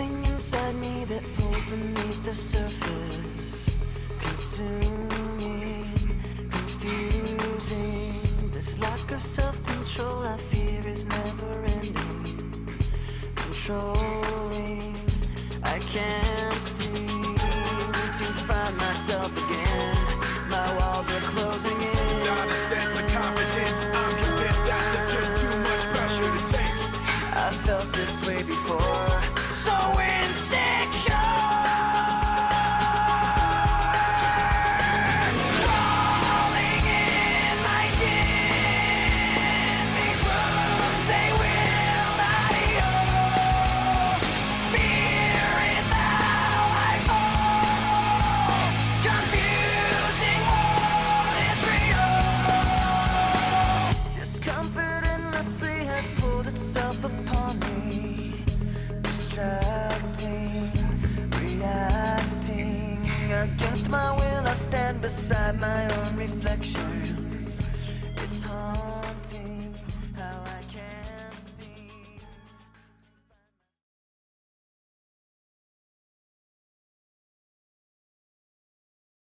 something inside me that pulls beneath the surface, consuming, confusing. This lack of self-control I fear is never ending, controlling. I can't seem to find myself again. My walls are closing in. Not a sense of confidence. I'm convinced that just too much pressure to take. I felt this way before. Distracting, reacting. Against my will, I stand beside my own reflection.